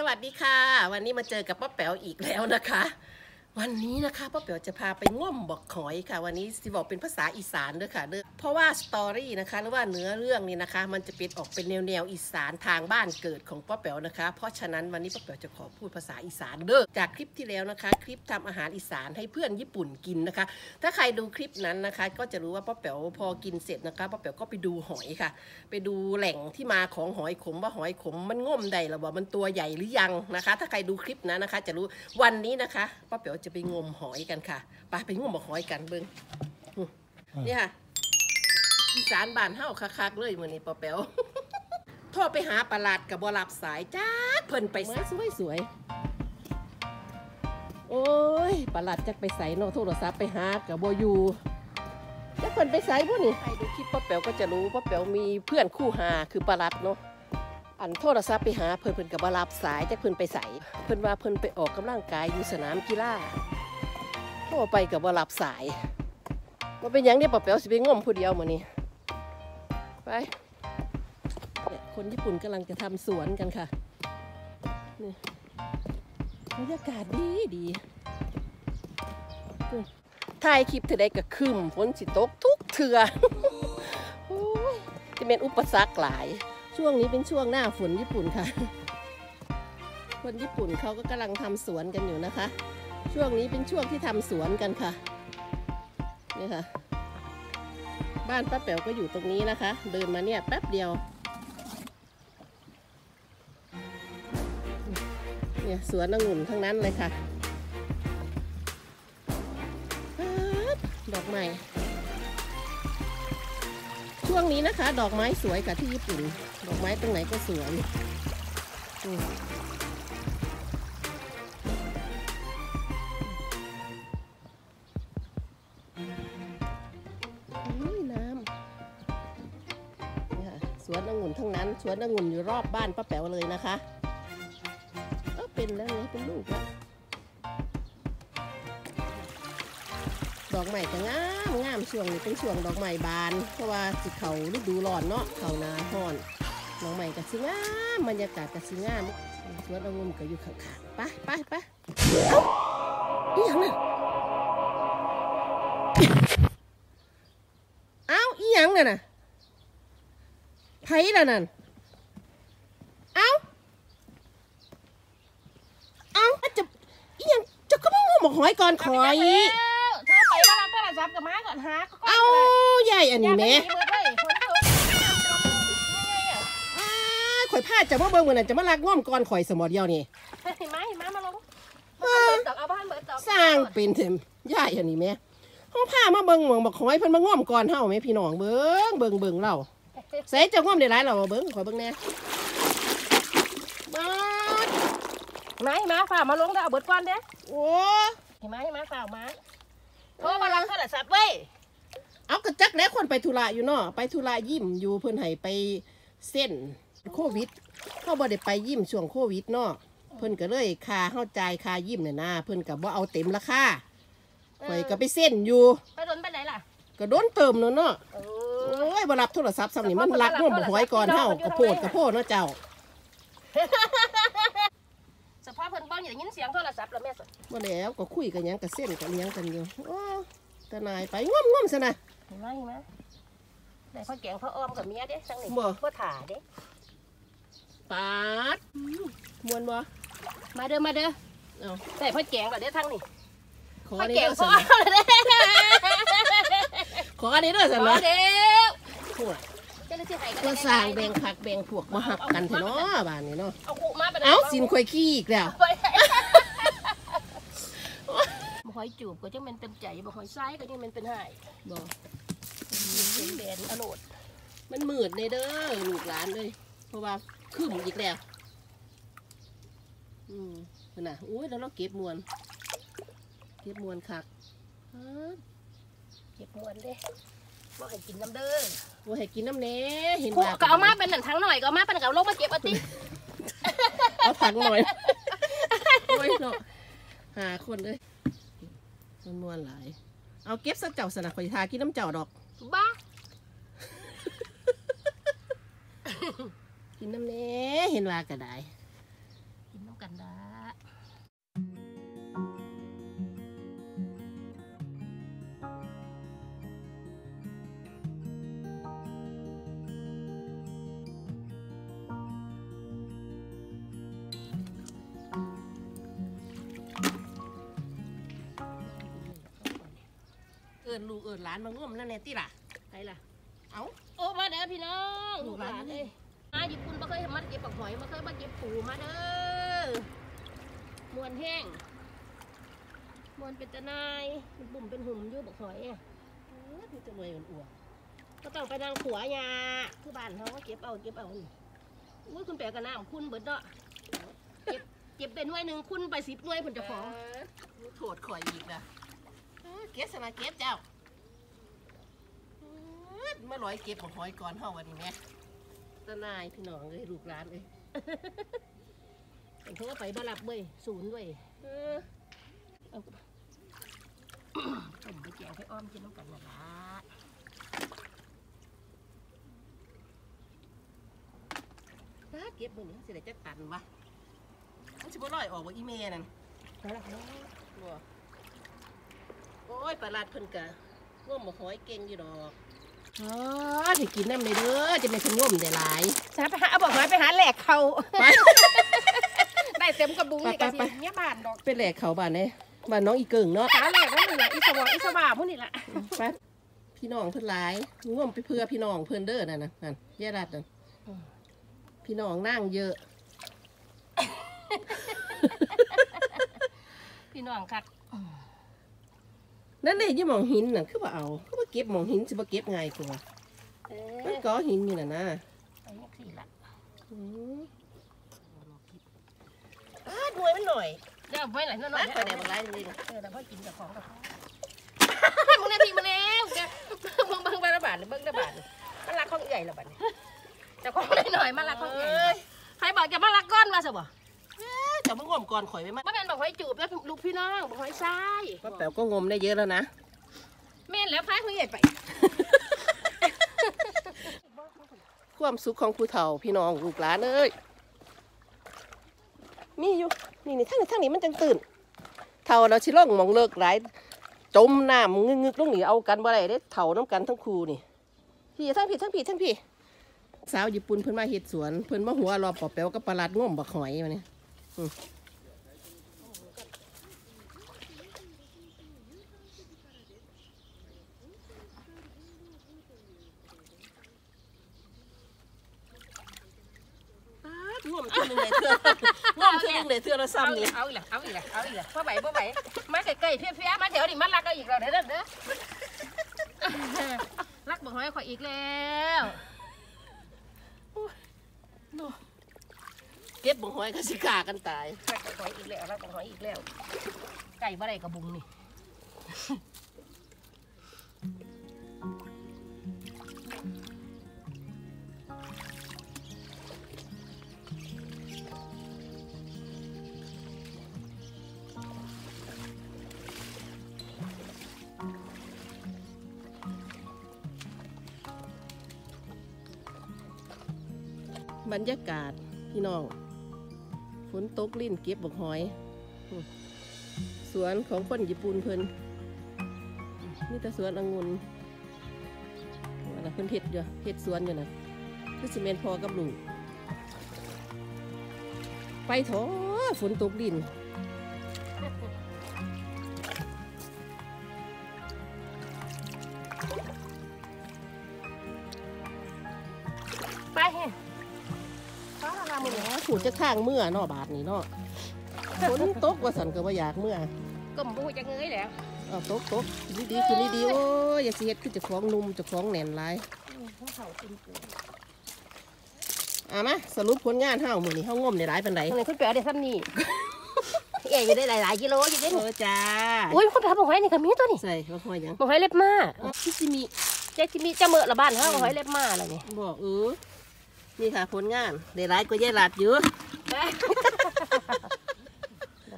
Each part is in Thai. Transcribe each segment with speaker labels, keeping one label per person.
Speaker 1: สวัสดีค่ะ วันนี้มาเจอกับป้าแป๋วอีกแล้วนะคะ วันนี้นะคะป้าแป๋วจะพาไปง่อมบอกหอยค่ะ วันนี้สิบอกเป็นภาษาอีสานด้วยค่ะเด้อเพราะว่าสตอรี่นะคะหรือว่าเนื้อเรื่องนี้นะคะ มันจะเป็นออกเป็นแนวแนวๆอีสานทางบ้านเกิดของป้าแป๋วนะคะ เพราะฉะนั้นวันนี้ป้าแป๋วจะขอพูดภาษาอีสานเด้อจากคลิปที่แล้วนะคะ คลิปทำอาหารอีสานให้เพื่อนญี่ปุ่นกินนะคะ ถ้าใครดูคลิปนั้นนะคะ ก็จะรู้ว่าป้าแป๋วพอกินเสร็จนะคะป้าแป๋วก็ไปดูหอยค่ะ ไปดูแหล่งที่มาของหอยขมว่าหอยขมมันง่อมใดหรือว่ามันตัวใหญ่หรือยังนะคะ ถ้าใครดูคลิปนั้นนะคะ จะรู้วันนี้นะคะป้าแป๋วจะไปงมหอยกันค่ะไปไปงมบอกหอยกันเบิ้งอืมนี่ค่ะอีสานบ้านเฮาคักๆเลยมื้อนี้ป้าแป๋วโทรไปหาประหลัดกับบรับสายจ้าเพิ่นไปสวยสวยๆโอ้ยประหลัดจักไปใส่เนาะโทรศัพท์ไปหากับโบอยูแล้วเพิ่นไปไสพวกนี้ใครดูคลิปป้าแป๋วก็จะรู้ป้าแป๋วมีเพื่อนคู่หาคือปลารัดเนาะ อันโทรศัพท์ไปหาเพิ่นเพิ่นกับบรับสายแต่เพิ่นไปใส่เพิ่นว่าเพิ่นไปออกกำลังกายอยู่สนามกีฬาโทรไปกับบรับสายว่าเป็นยังเนี่ยป้าแป๋วสิไปงมผู้เดียวมื้อนี้ไปเนี่ยคนญี่ปุ่นกำลังจะทำสวนกันค่ะนี่บรรยากาศดีดีถ่ายคลิปเธอได้ก็คืมฝนสิตกทุกเถื่อโอ้ยจะเป็นอุปสรรคหลาย ช่วงนี้เป็นช่วงหน้าฝนญี่ปุ่นค่ะ คนญี่ปุ่นเขาก็กำลังทำสวนกันอยู่นะคะ ช่วงนี้เป็นช่วงที่ทำสวนกันค่ะ นี่ค่ะ บ้านป้าแป๋วก็อยู่ตรงนี้นะคะ เดินมาเนี่ยแป๊บเดียว เนี่ยสวนองุ่นทั้งนั้นเลยค่ะดอกไม้ช่ วงนี้นะคะ ดอกไม้สวยกับที่ญี่ปุ่น ดอกไม้ตรงไหนก็สวยอุ้ยน้ำนี่ค่ะสวนองุ่นทั้งนั้นสวนองุ่นอยู่รอบบ้านป้าแป๋วเลยนะคะ ก็เป็นแล้วเนี่ยเป็นลูกแล้ว ดอกใหม่ก็งามงามช่วงนี้เป็นช่วงดอกใหม่บาน เพราะว่าสิเขาฤดูร้อนเนาะเขานาร้อนดอกใหม่ก็สิงามบรรยากาศก็สิงามสวนองุ่นก็อยู่ข้างๆไปไปไปเอ้าอีหยังน่ะเอ้าอีหยังน่ะน่ะไผล่ะนั่นเอ้าเอ้าจะอีหยังจะก็มาหมกหอยก่อนขอย
Speaker 2: เธอไป บ้านโทรศัพท์กับม้าก่อนหาก็
Speaker 1: เอาใหญ่อันนี้แหม่
Speaker 2: คนเธอ
Speaker 1: อ้าข่อยพลาดจะมาเบิ่งมื้อนั้นจะมาลักง่อมก่อนข่อยสมอเดียวนี่
Speaker 2: เห็นไหมเห็นไหมมาลงเบิดดอกเอาบ้านเบิดดอก
Speaker 1: สร้างเป็นเถมใหญ่อันนี้แหม่เฮาพามาเบิ่งหมองบักหอยเพิ่นมาง่อมก่อนเฮาแหม่พี่น้องเบิ่งเบิ่งเบิ่งเราใส่จะง่อมได้หลายเราเบิ่งขอยเบิ่งแหน่บาด
Speaker 2: มาเห็นไหมฝ่ามาลงได้เอาเบิดก่อนเด้
Speaker 1: โอ้
Speaker 2: เห็นไหมเห็นไหมฝ่ามา โทรมาลังโทรศัพท์เว้ย
Speaker 1: เอากระจักแล้วคนไปธุระอยู่เนาะไปธุระยิ้มอยู่เพิ่นให้ไปเส้นโควิดเฮาบ่ได้ไปยิ้มช่วงโควิดเนาะเพิ่นก็เลยค่าเฮาจ่ายค่ายิ้มเนี่ยนะเพิ่นก็บ่เอาเต็มราคาข่อยก็ไปเส้นอยู่
Speaker 2: ไปโดนไปไหนล่ะ
Speaker 1: ก็โดนเติมเนาะเนาะ
Speaker 2: เอ
Speaker 1: โอ้ยบ่รับโทรศัพท์ซ้ำนี่มันรักง่วงบ่หอยก่อนเฮากระโพดกระโพดเนาะเจ้า
Speaker 2: สภาพเพิ่นบ้านอย่างยินเสียงโทรศัพท์แล้วแม่ส
Speaker 1: บ่แล้วก็คุยกันหยังกับเส้นกันหยังกันอยู่โอ้ตาหนายไปง่วมง่วมซะนะ
Speaker 2: เห็นไหมเห็นไหมได้พ่อแกงพ่ออ้อมกับเมียเด้ทั้งนี้
Speaker 1: บ่
Speaker 2: พ่อถ่าเด้
Speaker 1: ปาดมวนบ่
Speaker 2: มาเด้อมาเด้อ
Speaker 1: เอา
Speaker 2: ได้พ่อแกงก่อนเด้อทั้งนี้
Speaker 1: ขอ
Speaker 2: พ่อ
Speaker 1: อัน
Speaker 2: แก
Speaker 1: นี้
Speaker 2: ง
Speaker 1: เด้อ
Speaker 2: พ่
Speaker 1: สั
Speaker 2: อนอ้อ
Speaker 1: นะ
Speaker 2: มเด้อ
Speaker 1: ขออันนี้เด้อสัน
Speaker 2: มา
Speaker 1: นะ
Speaker 2: เด้อ
Speaker 1: พวก
Speaker 2: เจ้าหน้าที่ให้
Speaker 1: ก็สร้างแบ่งผักแบ่งพวกมาหับกันเถอะเนาะบ้านนี้เนาะ
Speaker 2: เอาขู่มาไปไหน
Speaker 1: เอ้าสินข่อยขี้อีกแล้ว
Speaker 2: บ่ หอยจูบก็จังเป็นเต็มใจบ่หอยซ้ายก็จังเป็นเป็นหาย
Speaker 1: บ่
Speaker 2: เป็นแบนอโนด
Speaker 1: มันมืดเลยเด้อลูกหลานเลย เพราะว่าขึ้นอีกแล้ว อืมนั่นน่ะอุ้ยแล้วเราเก็บมวน เก็บมวนคักอ้า
Speaker 2: เก็บมวนเด้บ่ให้กินน้ำเด้อ
Speaker 1: ว่าให้กินน้ำเน้เห็น
Speaker 2: ขู่
Speaker 1: ว่า
Speaker 2: ก็เอามาเป็นหนังทั้งหน่อยก็เอามาเป็นกับลงมาเก็บเอาติ
Speaker 1: เอาถังหน่อยโอ้ยเนาะหาคนเลย มันมวนหลาย เอาเก็บซะเจ้าสนะข่อยทากินน้ำเจ้าดอก
Speaker 2: บ้า
Speaker 1: กินน้ำเน้เห็นว่าก็ได้ ลูกเอินหลานมาง่วมนั่นแน่ติล่ะ
Speaker 2: ไปล่ะ
Speaker 1: เอา
Speaker 2: โอ้มาเด้อพี่น้อง
Speaker 1: ลูกหลาน
Speaker 2: เอ้ยมาญี่ปุ่นมาเคยมาเก็บปักหอยมาเคยมาเก็บปูมาเด้อมวนแห้งมวนเป็นตะนายเป็นบุ่มเป็นหุ่มยู่ปักหอยอะ
Speaker 1: เออพี่จะรวยอ้วน
Speaker 2: ก็ต้องไปนางขัวยาคือบ้านเขาก็เก็บเอาเก็บเอาอุ้ยคุณแปลกันน้ำคุณเบิดเนาะเก็บเก็บเป็นหน่วยหนึ่งคุณไปสิบหน่วยผล
Speaker 1: ๆ
Speaker 2: จะฟ้อง
Speaker 1: โทษข่อยอีกนะเก็บสนะเก็บเจ้า อมาลอยเก็บบักหอยก่อนเฮาวันนี้แม่ตานายพี่น้องเอ้ยลูกหลานเอ้ย
Speaker 2: เป็นโทรไปมารับเว้ยศูนย์เว้ย
Speaker 1: เออ
Speaker 2: เอาผมไปแจกให้อ้อมกินน้ำกันนะล่ะ
Speaker 1: ถ้าเก็บมื้อนี้สิได้จักตันวะมันสิบ่ลอยออกบ่อีเมนั่น
Speaker 2: ไปละเนาะ
Speaker 1: บ่โอ้ยปลาลาดเพิ่นกะง่วมบักหอยเก่งอยู่ดอก อ๋อสิกินน้ำเลยเด้อจะไม่ขย่มได้หลาย
Speaker 2: จะไปหาเอาบอกหอยไปหาแหลกเขา
Speaker 1: ไป
Speaker 2: ได้เต็มกระบุงนี่
Speaker 1: ไป
Speaker 2: กะ
Speaker 1: ไป
Speaker 2: สิเนี่ยบานดอก
Speaker 1: เป็นแหลกเขาบ้านเนี่ยบ้านน้องอีเกิงเนาะ
Speaker 2: หาแหลกนั่นนี่แหละอีสวออีสวาพวกนี่แหละ
Speaker 1: ไปพี่น้องเพิ่นหลายง่วมไปเพื่อพี่น้องเพิ่นเด้อนั่นน่ะนั่นแย่รัดนั่นพี่น้องนั่งเยอะ
Speaker 2: พี่น้องคัก
Speaker 1: นั่นเลยยี่หมองหินน่ะคือว่าเอาคือว่าเก็บหมองหินสิบ่เก็บง่ายกว่า
Speaker 2: เอ
Speaker 1: มัน
Speaker 2: อ
Speaker 1: ก็หินนี่น่ะนะ
Speaker 2: ไอ้นี่สี่ละ
Speaker 1: อืมอ้าหน่วยมันหน่อย
Speaker 2: เดี๋ยวไปไหนนั่น
Speaker 1: มา
Speaker 2: น่ะ
Speaker 1: ไปไหนบักหลายนี่
Speaker 2: เออแต่พ่อกินกับของกับมึงนาทีมาแล้วแกเบิ่งเบิ่งใบละบาทเบิ่งละบาทมันรักของใหญ่ละบาทแต่ของหน่อยๆมันรักของใหญ่ใครบอกจะมารักก้อนมาสิบ่
Speaker 1: เจะมาง่วมก่อนข่อยไว้มา
Speaker 2: มาเป็นบอกหอยจูบแล้วลูกพี่น้องบอกหอยทราย
Speaker 1: ป้าแป๋วก็งมได้เยอะแล้วนะ
Speaker 2: แม่นแล้วพายของใหญ่ไป
Speaker 1: ความสุขของผู้เฒ่าพี่น้องลูกหลานเอ้ยมีอยู่นี่นี่ทั้งนี้ทั้งนี้มันจังตื่นเฒ่าเราชิล่องหมองเลิกหลายจมน้ำงึกงึกๆลงนี่เอากันบ่ได้เด้เฒ่าน้ำกันทั้งคู่นี่พี่ทั้งพี่ทั้งพี่ทั้งพี่สาวญี่ปุ่นเพิ่นมาเฮ็ดสวนเพิ่นมาหัวรอปอแป๋วกับปลาลัดง่วมบักหอยมาเนี่ยอืมป๊าด ง่วมเทื่อหนึงเลยเทื่อง่วมเทื่อหนึงเลยเทื่อละซ้ำนี่
Speaker 2: เอาอีกแล้วเอาอีกแล้วเอาอีกแล้วพ่อไหวพ่อไหวมาใกล้ๆเพี้ยๆมาเดี๋ยวดิมันรักเอาอีกแล้วเด้อเด้อเด้อรักบอกหอยขออีกแล้ว
Speaker 1: เก็บบักหอยก็สิฆ่ากันตาย
Speaker 2: รักบอกหอยอีกแล้วรักบอกหอยอีกแล้วไก่บ่ได้กระบุงนี่
Speaker 1: บรรยากาศพี่น้องฝน ตกลิ้นเก็บบกหอย สวนของคนญี่ปุ่นเพิ่นนี่แต่สวนองุ่นนะเพิ่นเห็ดอยู่เห็ดสวนอยู่นะคือซีเมนพอกับลูก ไปถอฝนตกลิ้น ผูดจะข้างเมื่อเนาะบาทนี้เนาะฝนตกว่าสันก็ว่าอยากเมื่อ
Speaker 2: ก็มบูจะเงยแล้ว
Speaker 1: เอาตกตกดีดีคือดีๆโอ้ยอย่าสิเฮ็ดคือเจะคล้าของนุ่มเจะคล้าของแน่นหลาย
Speaker 2: พวกเขาคุณปู
Speaker 1: อะมาสรุปผลงานเฮามื้อนี้เฮางมได้หลายปานใด
Speaker 2: ทำไมคุณแปลได้ซ้ำนี่เอ๋อยู่ได้หลายๆกิโลอยู่ได้
Speaker 1: เอ
Speaker 2: นี่
Speaker 1: อจ้า
Speaker 2: อุ้ยคุณแปลบอกหอยนี่ก็มีตัวนี่
Speaker 1: ใส่ว่าหอยหยัง
Speaker 2: บอกหอยเล็บมา
Speaker 1: อ๋อคิซิมิ
Speaker 2: เจ๊จิมีจะเหมื่อละบ้านเฮาบอกหอยเล็บมาอะไรนี่
Speaker 1: บอกเออ นี่ค่ะผลงานได้หลายกว่ายายหลาดเยอะ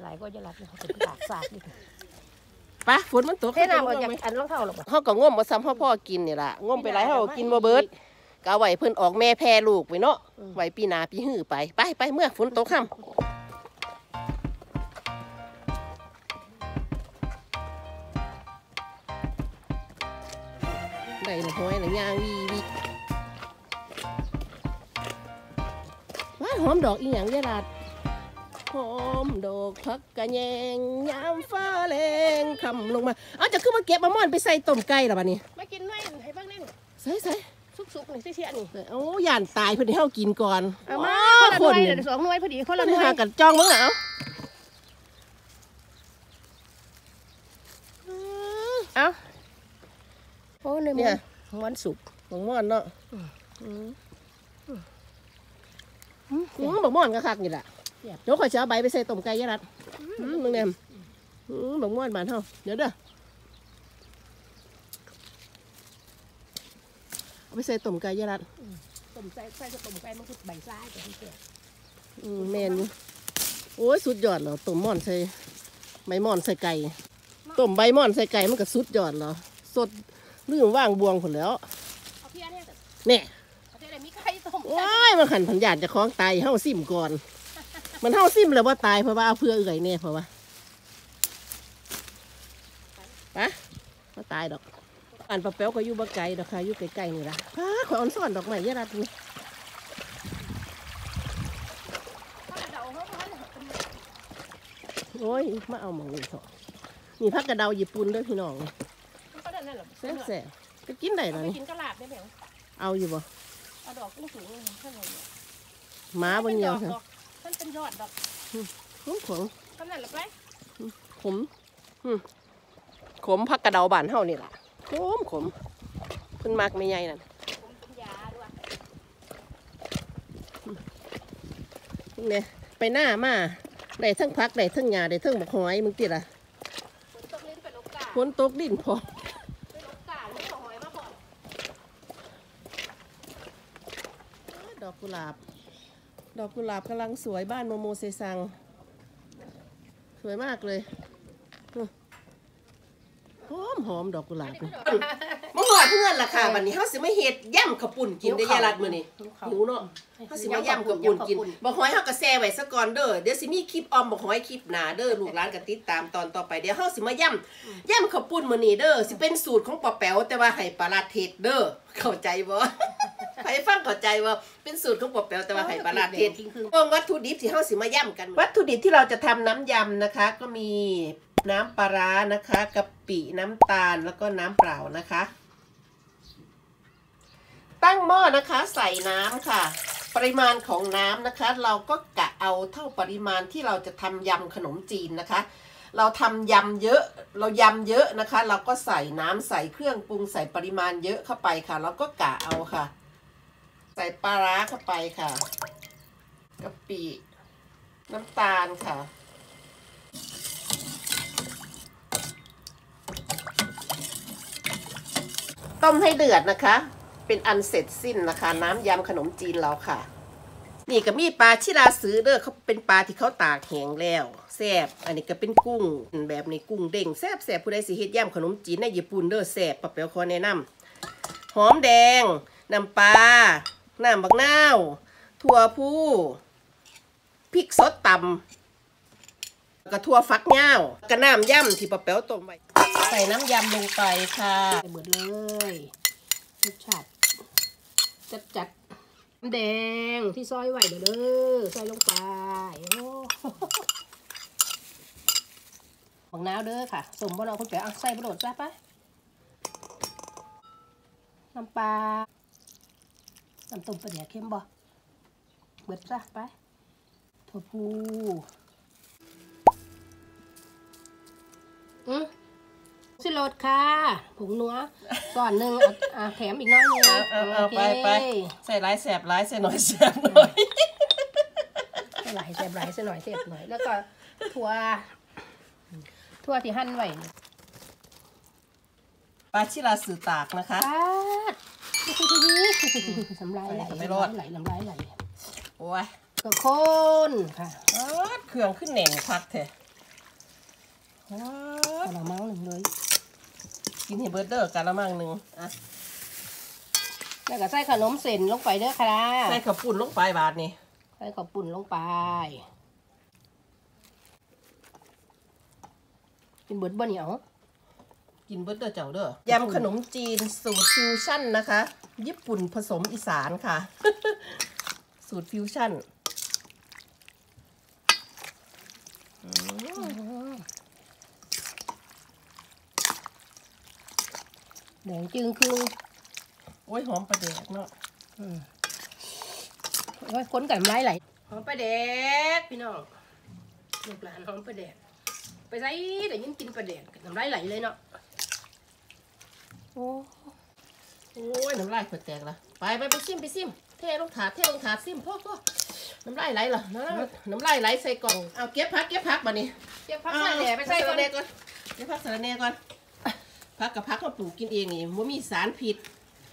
Speaker 2: หลายก็จะรักเขาเป็นปากสากดิ
Speaker 1: ปะฝนมันตก
Speaker 2: เท่น้ำ
Speaker 1: เฮ
Speaker 2: เอา
Speaker 1: ก็
Speaker 2: จาก
Speaker 1: งม
Speaker 2: อันรองเท้าหรอบ่
Speaker 1: เฮาก็งมบ่ซ้ำเฮาพ่อกินนี่ล่ะงมไปหลายเฮาก็กินบ่เบิดก็เอาไว้เพิ่นออกแม่แพร่ลูกไว้เนาะไว้ปีหน้าปีหื้อไปไปไปเมื่อฝนตกค่ำได้ละห้อยละย่างวีวี หอมดอกอีหยังยายหลาดหอมดอกพักกะแยงยามฟ้าแรงคำลงมาเอาจะขึ้นมาเก็บมะม่อนไปใส่ต้มไก่หรอบ้านี้
Speaker 2: มากินหน่อยให้เบิ่งนี่
Speaker 1: ใส่ใส่
Speaker 2: สุกๆนี่เสียๆนี่
Speaker 1: โอ้ย่านตายเพื่อนให้เฮากินก่อน
Speaker 2: เอามา
Speaker 1: ว้
Speaker 2: คนละหน่วย
Speaker 1: นี่
Speaker 2: เดี๋ยวสองหน่วยพอดีคน
Speaker 1: คน
Speaker 2: ละ
Speaker 1: ละ
Speaker 2: หน่วย
Speaker 1: หากันจ้องมั้งเอา
Speaker 2: เอ้าโอ้ในมื
Speaker 1: เนี่
Speaker 2: อยวันสุก
Speaker 1: บักม่อนเนาะ
Speaker 2: อืม
Speaker 1: อืมอืมบักม่อนก็คักนี่แหละ
Speaker 2: เสียบ
Speaker 1: เดี๋ยวข่อยจะเอาใบไปใส่ต้มไก่ยะรัดอืมมึงแนมอืมบักม่อนบานเฮาเดี๋ยวเด้อเอาไปใส่ต้มไก่ยะรัด
Speaker 2: ต้มใส่ใส่จะต้มไก่มันคือใบซ้ายแต่ที่เสีย
Speaker 1: อืมแมนอยู่โอ้ยสุดยอดเหรอต้มม่อนใส่ใบม่อนใส่ไก่ต้มใบม่อนใส่ไก่มันก็สุดยอดเหรอสดลืมว่างบวงผลแล้ว
Speaker 2: เอาเพี้ยเนี่ย ข่ต้ม
Speaker 1: โอ้ยมันขันผันยานจะคล้องตายเฮาซิมก่อน มันเฮาซิมแล้วว่าตายเพราะว่าเอาเพื่อเอื่อยเนี่ยเพราะว่าไปมาตายดอกอันปลาแป๊วก็อยู่บ่ไกลดอกค่ะอยู่ใกล้ๆนี่ล่ะป้าขอยเอ่อนซ่อนดอกไม้เยอะรัดนี่
Speaker 2: เดาเขาเขา
Speaker 1: โอ้ยมาเอาหมองนี่เถอะนี่พักกระเดาญี่ปุ่นเด้วยพี่น้อง
Speaker 2: เขาได้นั่นหรอ
Speaker 1: แซ่บแซ่บๆก็กินได้
Speaker 2: เอา
Speaker 1: แล้ว
Speaker 2: ไป
Speaker 1: นี่
Speaker 2: กินกะลาบได้ไหม
Speaker 1: เอาอยู่บ่
Speaker 2: เอาดอกสูงสูงๆเท่าไหร่เนี่ย
Speaker 1: หมาบนเดียว
Speaker 2: ด
Speaker 1: ค่ะ
Speaker 2: อกท่านเป็นยอดดอก
Speaker 1: ขมขม
Speaker 2: เท่านั้นหรอไป
Speaker 1: ขมอืมขมพักกระเดาบานเฮานี่ล่ะขมขมเพิ่นมักไม่ใหญ่นั่น
Speaker 2: ผมเป็นยาด้วย
Speaker 1: เนี่ยไปหน้ามาได้ทั้งพักได้ทั้งหญ้าได้ทั้งบักหอยมึงติล่ะ
Speaker 2: ฝนตกเล่นเป็นโอกาส
Speaker 1: ฝนตกดินพอ
Speaker 2: เป็นโอกาสไม่ขอหอยมาก่อน
Speaker 1: ดอกกุ หลาบ ดอกกุหลาบกำลังสวยบ้านโมโมเซซัง สวยมากเลยอืมหอมหอมดอกกุหลาบนี่มาหอดเพื่อนล่ะค่ะวันนี้เฮาสิมาเฮ็ดย่ำข้าวปุ่นกินได้ยายรัดมื้อนี้หิวเนาะเขาสิมาย่ำกับปุ่นกินบอกหอยเฮาก็แซ่ไว้ซะก่อนเด้อเดี๋ยวสิมีคลิปออมบอกหอยคลิปหน้าเด้อลูกหลานก็ติดตามตอนต่อไปเดี๋ยวเฮาสิมาย่ำย่ำข้าวปุ้นมื้อนี้เด้อสิเป็นสูตรของป้าแป๋วแต่ว่าให้ปลาร้าเทศเด้อเข้าใจบ่ ใครฟังเข้าใจว่าเป็นสูตรของป้าแป๋วแต่ว่าให้ปลาร้าเทศ
Speaker 2: ทิ้งครึ่ง
Speaker 1: เบิ่งวัตถุดิบที่เฮาสิมาย่ำกัน วัตถุดิบที่เราจะทำน้ำยำนะคะ ก็มีน้ำปลาร้านะคะกะปิน้ำตาลแล้วก็น้ำเปล่านะคะ ตั้งหม้อนะคะใส่น้ำค่ะ ปริมาณของน้ำนะคะ เราก็กะเอาเท่าปริมาณที่เราจะทำยำขนมจีนนะคะ เราทำยำเยอะเรายำเยอะนะคะ เราก็ใส่น้ำใส่เครื่องปรุงใส่ปริมาณเยอะเข้าไปค่ะ เราก็กะเอาค่ะ ใส่ปลาร้าเข้าไปค่ะกะปิน้ำตาลค่ะ ต้มให้เดือดนะคะ เป็นอันเสร็จสิ้นนะคะ น้ำยำขนมจีนเราค่ะ นี่ก็มีปลาชิราซื้อเด้อเขาเป็นปลาที่เขาตากแห้งแล้วแซ่บอันนี้ก็เป็นกุ้งแบบนี้กุ้งเด้งแซ่บแซ่บผู้ใดสิเฮ็ดยำขนมจีนในญี่ปุ่นเด้อแซ่บปะเปียวขอแนะนำหอมแดงน้ำปลา น้ำบักนาวถั่วผู้พริกสดตำแล้วก็ถั่วฟักยาวกระน้ำย่ำที่ปะเปียวต้มไว้ใส่น้ำยำลงไปค่ะ
Speaker 2: ใส่หมดเลยรสชาติจัดจัดน้ำแดงที่ซอยไว้เด้อเด้อซอยลงไปบังนาวเด้อค่ะสมบ่เราคุณแป๋วเอใส่ประโดดซะไปน้ำปลา น้ำต้มปลาแดกเค็มบ่เบิดซะไปถั่วพูอืมสิโรดค่ะผงนัวก่อนหนึ่งเอาอะแถมอีกน้อยหนึง
Speaker 1: เอาเอาเอา
Speaker 2: โค
Speaker 1: ไปไปใส่ร้ายแสบร้ายใส่หน่อยแสบหน่อย
Speaker 2: ใส่หลายใส่หลายใส่หน่อยเสียบหน่อย แล้วก็ถั่วถั่วที่หั่นไว้นี่
Speaker 1: ปลาชิราสือตากนะคะ
Speaker 2: ปาดน้ำลายไหล
Speaker 1: ไม่
Speaker 2: น้ำ
Speaker 1: รอ
Speaker 2: ลา
Speaker 1: ด
Speaker 2: ยไหลน้ำลายไหล
Speaker 1: โอ้ย
Speaker 2: ก็คนค่ะ
Speaker 1: อ๊าดเครื่องขึ้นแหน่งคักแท้อ๊าด
Speaker 2: เอาละมั้งหนึ่งเลย
Speaker 1: กินให้เบิร์ดเดอร์กันละมั่งหนึ่งอะ
Speaker 2: แล้วก็ใส่ขนมเส้นลงไปเด้อค่ะ
Speaker 1: ใส่ข้าวปุ้นลงไปบาทนี่
Speaker 2: ใส่ข้าวปุ่นลงไป กินเบิดบ่เหนียว
Speaker 1: กินเบิร์ดเดอร์เจ้าเด้อยำขนมจีนสูตรฟิวชั่นนะคะ ญี่ปุ่นผสมอีสานค่ะ สูตรฟิวชั่น
Speaker 2: แดงจึงคือ
Speaker 1: โอ้ยหอมประเดกเนาะ
Speaker 2: ว่าคนกันไม้ไหลหอมปลาแดกพี่น้องลูกหลานหอมปลาแดกไปใส่แต่ยินกินปลาแดกน้ำลายไหลเลยเนาะ โอ้
Speaker 1: โอ้ยน้ำลายเปิดแตกละไปไปไปซิมไปซิมเทลงถาดเทลงถาดซิมพ่อพ่อน้ำลายไหลเหรอน้ำน้ำลายไหลใส่กล่องเอาเก็บพักเก็บพักมานี่
Speaker 2: เก็บผักใส่แหล่ไปใส่ก่อน
Speaker 1: เก็บพักสาระแหน่ก่อนพักกับพักมาปลูกกินเองนี่ว่ามีสารผิด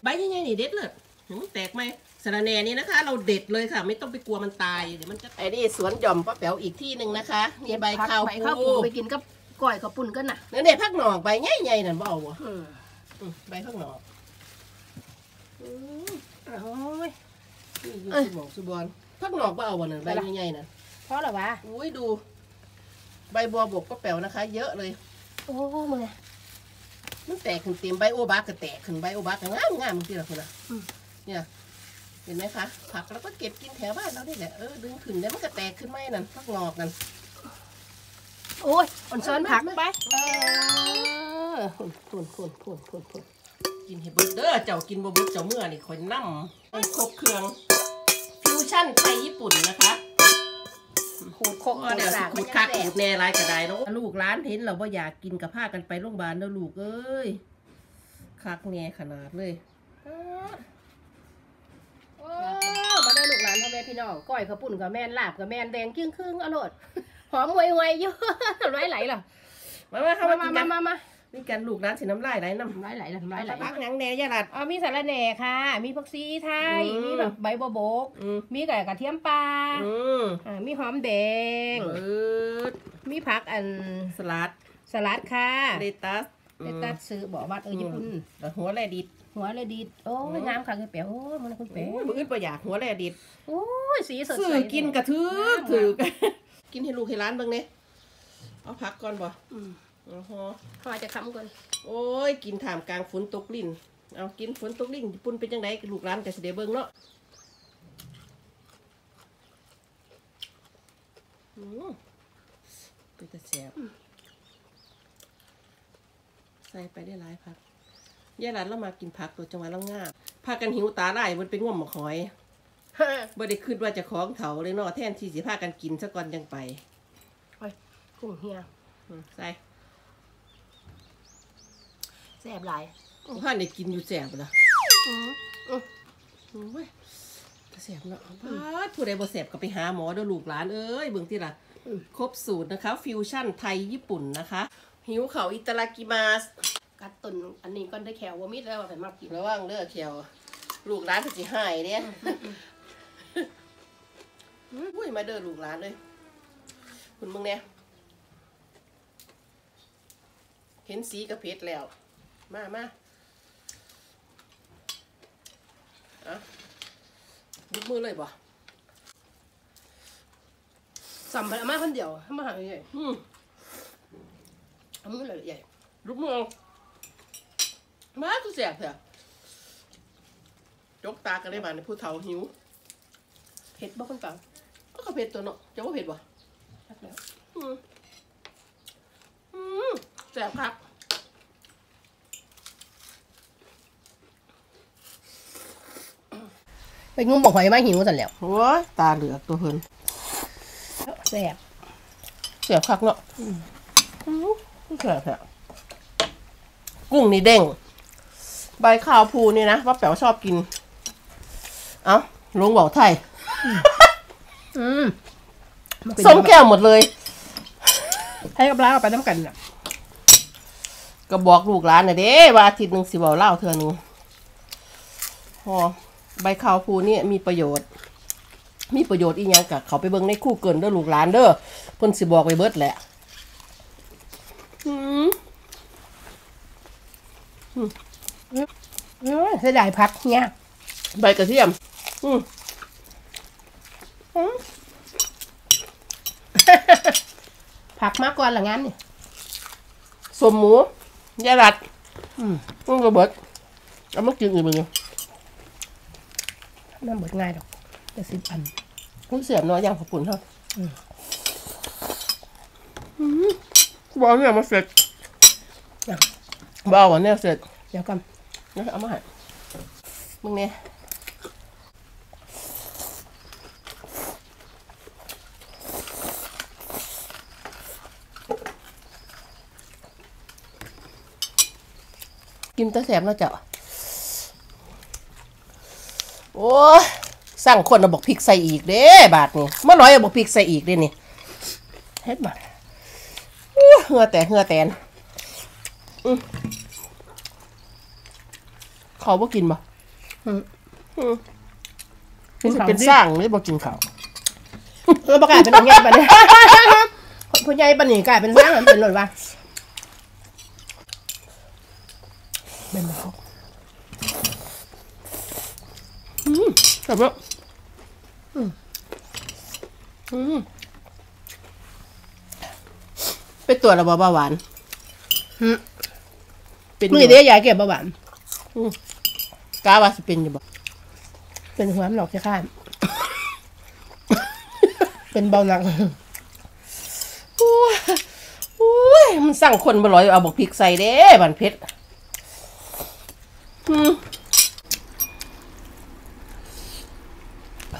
Speaker 1: ใบยังไงนี่เด็ดเลยเห็นมันแตกไหมสาระแหน่นี่นะคะ เราเด็ดเลยค่ะ ไม่ต้องไปกลัวมันตายเดี๋ยวมันจะไอ้นี่สวนหย่อมป้าแป๋วอีกที่หนึ่งนะคะมีใบข้าว
Speaker 2: ใบข้าว
Speaker 1: ปู
Speaker 2: ปูไปกินกับก้อยกับปุ่นกันน่ะ
Speaker 1: เนี่ยเนี่ยพักหนอกใบใหญ่ๆนั่นบ่เอาวะ
Speaker 2: อืม
Speaker 1: อืม ใบพักหนอกอืม
Speaker 2: โอ้ย
Speaker 1: นี่อยู่สมองสุบอนพักหนอกบ่เอาวะนั่นใบใหญ่ๆนั่น
Speaker 2: เพราะอะไรวะ
Speaker 1: อุ้ยดู ใบบัวบกป้าแป๋วนะคะ เยอะเลย
Speaker 2: โอ้มึงอะ
Speaker 1: มันแตกขึ้นเต็มใบโอบาก็แตกขึ้นใบโอบาก็งามงามจริงๆล่ะคุณนะเนี่ยเห็นไหมคะผักเราก็เก็บกินแถวบ้านเราได้แหละเออดึงขึ้นแล้วมันก็แตกขึ้นไหมนั่นพักหงอกนั่น
Speaker 2: โอ้ยอ่อนซ้อนผักไป
Speaker 1: เออ พุ่นพุ่นพุ่นพุ่นพุ่นพุ่นกินให้เบิดเด้อเจ้ากินบ่เบิดเจ้าเมื่อนี่คอยนั่มมันครบเครื่องฟิวชั่นไทยญี่ปุ่นนะคะ
Speaker 2: ขูดโคก
Speaker 1: ก็เดี๋ยวสิ
Speaker 2: สาก
Speaker 1: ขูดคักขูดแน่ไรก็ได้เนาะลูกร้านเห็นเราว่าอยากกินกับผ้ากันไปโรงพยาบาลแล้วลูกเอ้ยคักแน่ขนาดเลย
Speaker 2: โอ้มาได้ลูกหลานพ่อแม่พี่น้องก้อยกับปุ่นกับแม่นลาบกับแม่นแดงจึ้งครึ่งอร่อยหอมหวยหวยๆเยอะน้ำลายไหลเหรอ
Speaker 1: มามาเข้า
Speaker 2: มา
Speaker 1: มา
Speaker 2: มา
Speaker 1: กินกั
Speaker 2: มานมามา
Speaker 1: นี่กันลูกร้านสีน้ำลายไหลน้ำ
Speaker 2: น้ำลายไหลเหรอน้ำลายไหล
Speaker 1: พักหยังแน่ยาลัด
Speaker 2: อ๋อมีสาระแหน่ค่ะ มีผักชีไทย
Speaker 1: อืม
Speaker 2: มีแบบใบบัวบก
Speaker 1: อืม
Speaker 2: มีไก่กระเทียมปลา
Speaker 1: อืม
Speaker 2: อ่ามีหอมแดง
Speaker 1: เออ
Speaker 2: มีผักอัน
Speaker 1: สลัด
Speaker 2: สลัดค่ะ
Speaker 1: เลตัส
Speaker 2: เลตัสซื้อบอกว่าเออญี่ปุ่น
Speaker 1: แล้วหัวแลดิด
Speaker 2: หัวเลยดีดโอ้
Speaker 1: อื
Speaker 2: ย
Speaker 1: ม
Speaker 2: งามค่ะคุณเป๋วโอ้ยมันคุณเป๋ว
Speaker 1: โอ้ยมืออื่นประหยัดหัวแลดิด
Speaker 2: โอ้ยสีสด
Speaker 1: ซื้
Speaker 2: ใส
Speaker 1: อกินกระถือถือกินให้ลูกให้ร้านเบิ่งเนี่ยเอาพักก่อนบ่
Speaker 2: อืม
Speaker 1: อ๋อฮะ
Speaker 2: พอจะคำก่อน
Speaker 1: โอ้ย กินถามกลางฝนตกลิ่น เอากินฝนตกลิ่นญี่ปุ่นเป็นจังไดลูกร้านก็สิได้เบิ่งเนาะอืมเป็นตะแสบใส่ไปได้หลายผักยายหลานเรามากินผักตัวจังหวะเราง่าพากันหิวตาไล่มันเป็นง่วมหมกหอยบ่ได้คิดว่าจะของเขาเลยเนาะแทนที่สิพากันกินซะก่อนยังไป
Speaker 2: กุ้งเฮีย
Speaker 1: อืมใส่
Speaker 2: แซ่บหลาย
Speaker 1: ข้าได้กินอยู่แสบละ
Speaker 2: อืม
Speaker 1: โอ้ยแสบเนาะพาดผู้ใดบ่แสบก็ไปหาหมอเด้อลูกหลานเอ้ยเบิ่งที่ล่ะครบสูตรนะคะ ฟิวชั่นไทยญี่ปุ่นนะคะ หิวเขาวอิตาลากิมาส
Speaker 2: กัดตุนอันนี้ก็ได้แขวว่ามิดแล้วแต่มากิน
Speaker 1: ระวังเด้อเขียวลูกหลานก็สิหายเนี่ยอุ้ยมาเด้อลูกหลานเลย คุณมึงเนี่ยเห็นสีกระเพชรแล้ว มามาอะยุบมือเลยบ่
Speaker 2: สัมผัสมาคนเดียวมาหาใหญ่
Speaker 1: อืม
Speaker 2: ทำมือเลยใหญ่
Speaker 1: ยุบมือเอามาคือเสียบเถอะจกตากันได้บ้านในผู้เฒ่าหิว
Speaker 2: เผ็ดบ่คนฟัง
Speaker 1: ก็เขาเผ็ดตัวเนาะจะว่าเผ็ดบ่
Speaker 2: ชักแล้ว
Speaker 1: อืมอืมแสบครับ
Speaker 2: ไปงุ้มบอกหอยมาหิวสันแล้ว
Speaker 1: โอ้ยตาเหลือกตัวเพิ่น
Speaker 2: แซ่บ
Speaker 1: แสบคักเนาะอืมแสบแท้กุ้งนี่เด้ง ใบข้าวพูนี่นะว่าแป๋วชอบกิน เอ้าลงบอกไทย
Speaker 2: อืม
Speaker 1: ส้มแก้วหมดเลย
Speaker 2: ให้กับล้างเอาไปน้ำกันน่ะ
Speaker 1: ก็บอกลูกหลานน่ะเด้ว่าอาทิตย์หนึ่งสิบเอาเล่าเธอหนึ่งพอ ใบข้าวพูนี่มีประโยชน์ มีประโยชน์อีหยังกะเขาไปเบิ่งในคู่เกินเด้อลูกหลานเด้อเพิ่นสิบอกไปเบิดแหละอืม
Speaker 2: อืมเสียดายพักเนี่ย
Speaker 1: ใบกระเทียม อืม
Speaker 2: ผักมากกว่าละงั้นนี่
Speaker 1: สมหมูยาลัด
Speaker 2: อืม
Speaker 1: อืมระเบิดเอามากินอีกมึง
Speaker 2: มั นเบิดง่ายดอกแต่สิบอัน
Speaker 1: อุ้ยเสียบเน้อยอย่างขอบคุณเท่า
Speaker 2: อืม
Speaker 1: บอลเนี่ยมาเสร็จ
Speaker 2: อะ
Speaker 1: บอลวันเนี่ยเสร็จ
Speaker 2: เดี๋ยวก่อน
Speaker 1: นะเอามาให้มึงเนี่ยกินแตะแสบแล้วเจ้า โอ้ยสั่งคนเอาบอกพริกใส่อีกเด้บาทนี่มาน้อยเอาบอกพริกใส่อีกเด้นี่
Speaker 2: เฮ็ดบ่
Speaker 1: อู้เหงื่อแตกเหงื่อแตนอืมเขาบ่กินบ่
Speaker 2: อืม
Speaker 1: นี่สิเป็นสร้างเลยบ่กินข้าว
Speaker 2: เออประกาศเป็นอย่างเงี้ยปะเนี่ยผู้ใหญ่ปะนี่กลายเป็นร่างมันเป็นหลดว่าเป็นแบบ
Speaker 1: แบบว่าอืมอืมไปตรวจระบบเบาหวาน
Speaker 2: หึ
Speaker 1: เป็น
Speaker 2: มือเดียยายเก็บเบาหวาน
Speaker 1: กาว่าสิเป็นอยู่บ่
Speaker 2: เป็นหัวมันหลอกแค่ข้าม เป็นเบาหนัก
Speaker 1: โอ้ยโอ้ยมันสั่งคนบ่ร้อยเอาบอกพริกใส่เด้บันเพชรอืม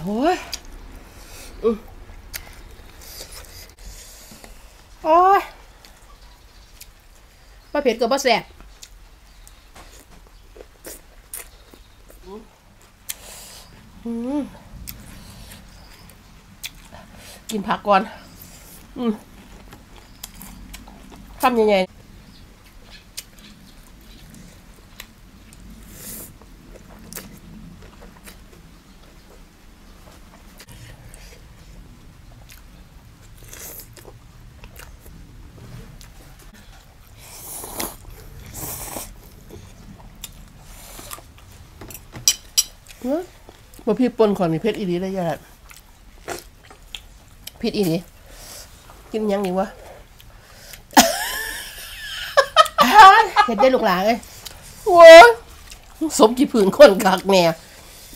Speaker 1: โอ้ย
Speaker 2: โอ้ย ป้าเผ็ดก็บ่แซ่บ
Speaker 1: กินผักก่อน อืมทำยังไง บ่พี่ปนก่อนนี่เพชรอีดีได้ยากพิษอีดีกินยังนี่วะ
Speaker 2: เผ็ดได้ลูกหลานเลย
Speaker 1: โว้ยสมจีผืนคนกักแม่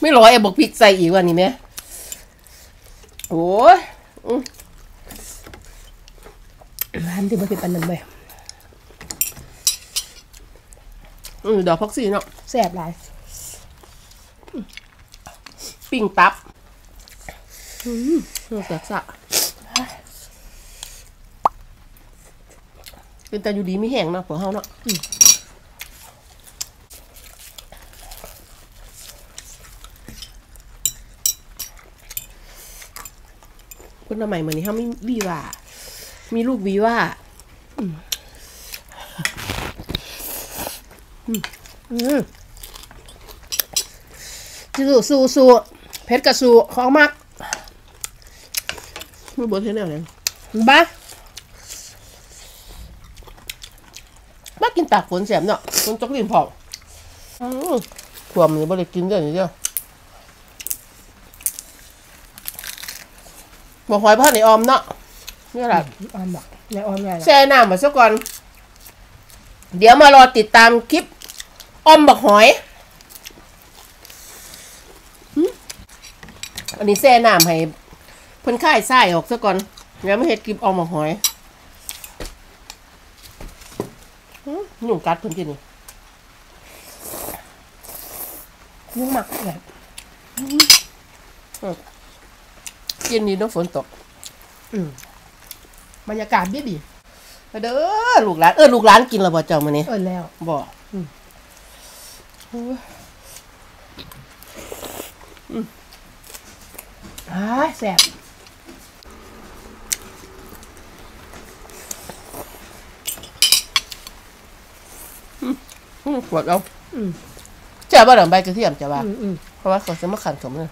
Speaker 1: ไม่ร้อยไอ้บอกพริกใส่อีกวันนี้แม่โอ้ยอืม
Speaker 2: ร้านที่ป้าเผ็ดปันนั้นไป
Speaker 1: อืมดอกพักซีเนาะ
Speaker 2: แสบหลาย
Speaker 1: ปิ้งตับอืมเสียสะเป็นแต่อยู่ดีไม่แห้งเนาะพวกเฮาเนาะอืมคนสมัยเหมือนนี้เขาไม่วีว่า มีลูกวีว่า
Speaker 2: อืมสู้สู้สู้ เผ็ดกับสู้ของมัก
Speaker 1: ไม่บนเท่าไหร่
Speaker 2: บ้า
Speaker 1: มากินตากฝนแสบเนาะฝนจกลิ้นพองอืมถ่วมนี่บ่ได้กินเด้อนี่เด้อบ่หอยพ่อในออมเนาะนี่แหละ
Speaker 2: ออมบอกยายออมยายนะ
Speaker 1: แช่น้ำมาซะก่อน เดี๋ยวมารอติดตามคลิปออมบักหอยหึ อันนี้แช่น้ำให้เพิ่นค่ายไส้ออกซะก่อนเดี๋ยวไม่เฮ็ดคลิปออมบักหอยหึยุ่งกัดเพิ่นกินนี่
Speaker 2: ยุ่งหมักแบบ
Speaker 1: กินนี่ต้องฝนตก
Speaker 2: อืมบรรยากาศดีดี
Speaker 1: มาเด้อลูกหลานเออลูกหลานกินแล้วบ่เจ้ามื้อนี้
Speaker 2: เออแล้ว
Speaker 1: บ่
Speaker 2: อ่าแสบ
Speaker 1: อืมปวดเอา
Speaker 2: อืม
Speaker 1: เจ้าบ่ดอกใบกระเทียมจ้ะว่า
Speaker 2: อืมอืม
Speaker 1: เพราะว่าเขาจะมาขันสมเลย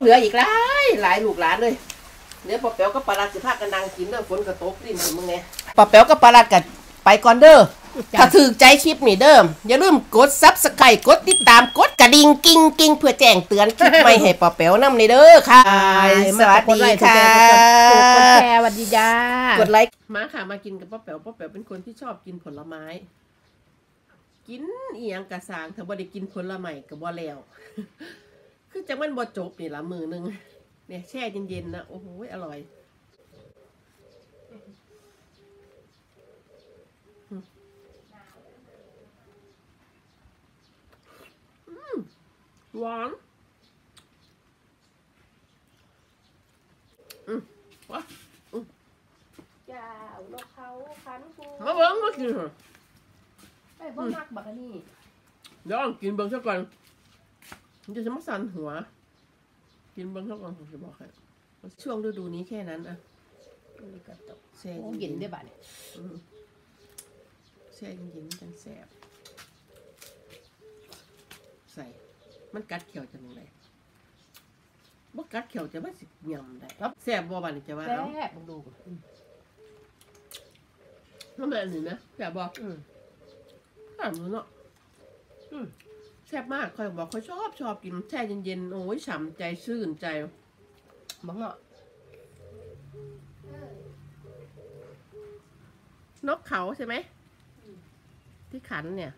Speaker 1: เหลืออีกหลายหลายลูกหลานเลยเดี๋ยวปอแป๋วกับปลาลัดสิพากันนั่งกินเด้อฝนกระตกดินมึงไงปอแป๋วกับปลาลัดกันไปก่อนเด้อ
Speaker 2: จ้ะ
Speaker 1: ถ้าถือใจคลิปนี่เด้ออย่าลืมกดซับสไครต์กดติดตามกดกระดิ่งกิ้งกิ้งเพื่อแจ้งเตือนคลิปใหม่ให้ปอแป๋วนำในเด้อค่ะ สวัสดีค่ะ
Speaker 2: กดแชร์สวัสดีจ้าก
Speaker 1: ดไลค์มาค่ะมากินกับป้าแป๋วป้าแป๋วเป็นคนที่ชอบกินผลไม้ กินอีหยังกระสางถ้าบ่ได้กินผลไม้ก็บ่แล้วคือจังมันบ่จบนี่ละมือหนึงเนี่ยแช่เย็นๆนะโอ้โหอร่อย หวานอืมวะ
Speaker 2: จ้านกเขาคันกู
Speaker 1: มาเบิ้งมากินเหรอ
Speaker 2: ไอ้บ่มักบักอันนี้
Speaker 1: เดี๋ยวลองกินเบิ้งสักก่อนมันจะมาสั่นหัว กินเบิ้งสักก่อนผมจะบอกให้ช่วงฤดูนี้แค่นั้นอะ
Speaker 2: นี่ก็ตก
Speaker 1: แช่
Speaker 2: โอ้เย็นได้อบัดนี้
Speaker 1: อืมแช่เย็นๆจังแสบใส่ มันกัดเขียวจังเลยบ่กัดเขียวจะมาสิยำได้ครับแสบบ่บาดนี่จะว่า
Speaker 2: แซ่
Speaker 1: เอ้า
Speaker 2: บมึงดูอืม
Speaker 1: ทำแบบนี้นะแสบบ่
Speaker 2: อืม
Speaker 1: ถามหนูเนาะ
Speaker 2: อืม
Speaker 1: แซ่บมากคอยบอกคอยชอบชอบกินแช่เย็นๆโอ้ยฉ่ำใจชื่นใจ
Speaker 2: บังเนาะ
Speaker 1: นกเขาใช่ไหม ที่ขันเนี่ย